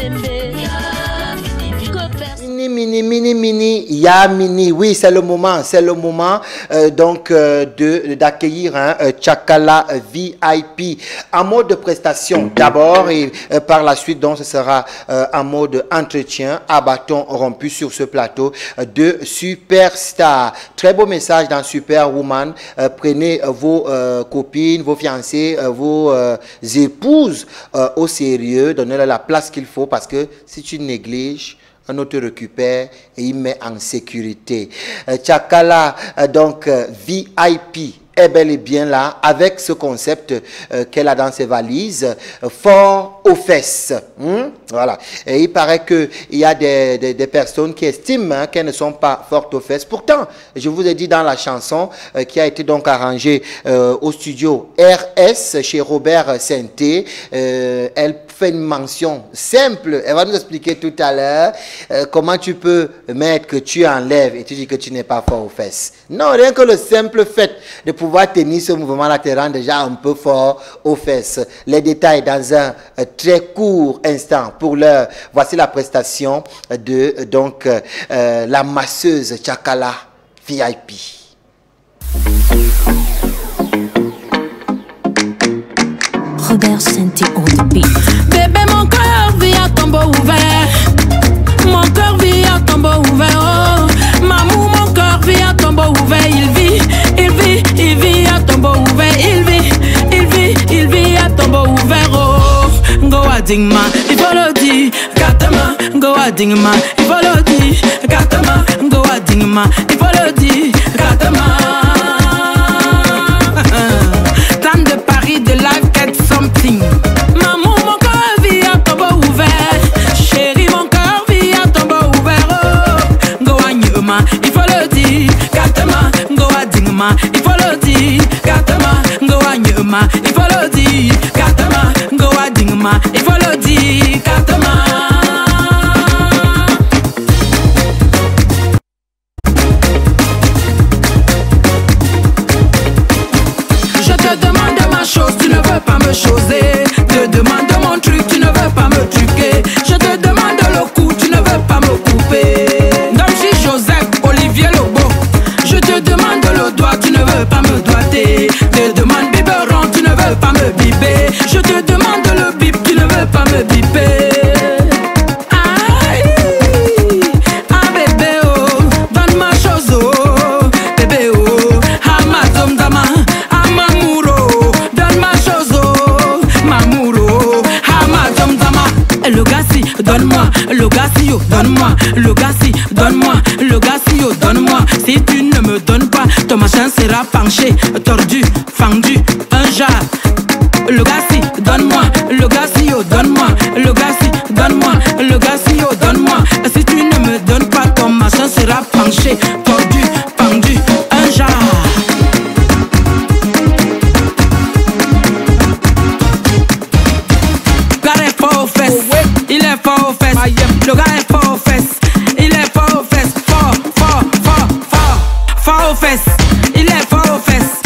Zimbabwe. Mini, mini, mini, ya mini. Oui, c'est le moment, c'est le moment euh, donc euh, d'accueillir un euh, Chakala VIP en mode de prestation d'abord et par la suite donc ce sera en mode entretien à bâton rompu sur ce plateau de Superstar. Très beau message dans Superwoman. Prenez vos copines, vos fiancées, vos épouses au sérieux, donnez-leur la place qu'il faut parce que si tu négliges un autre récupère et il met en sécurité. Euh, Chakala, euh, donc euh, VIP, est bel et bien là avec ce concept qu'elle a dans ses valises, fort aux fesses. Hmm? Voilà. Et il paraît qu'il y a des, des, personnes qui estiment hein, qu'elles ne sont pas fortes aux fesses. Pourtant, je vous ai dit dans la chanson euh, qui a été donc arrangée euh, au studio RS chez Robert Sainté, euh, elle fait une mention simple. Elle va nous expliquer tout à l'heure euh, comment tu peux mettre que tu enlèves et tu dis que tu n'es pas fort aux fesses. Non, rien que le simple fait de pouvoir tenir ce mouvement-là te rend déjà un peu fort aux fesses. Les détails dans un très court instant. Pour l'heure, voici la prestation de donc euh, la masseuse Chakala VIP. Robert Senti on. Bébé, mon dingma, dire. Katama, go a dingma. Katama, go a dingma, dire. Katama. Dame de Paris de live get something. Maman, mon cœur vit tombeau ouvert. Chérie, mon cœur vit à tombeau ouvert. Oh, go à Nyuma, dire. Katama, go à Dingma, dire. Katama, go à Nyuma, dire. Katama, go à Dingma, donne-moi, le gassi, oh, donne-moi, le gassi, donne-moi, le gassi, oh, donne-moi. Si tu ne me donnes pas, ton machin sera penché, tordu, fendu, un jar. I Le gars est pas aux fesses, il est pas aux fesses. Fort, fort, fort, fort, fort aux fesses, il est aux fesses.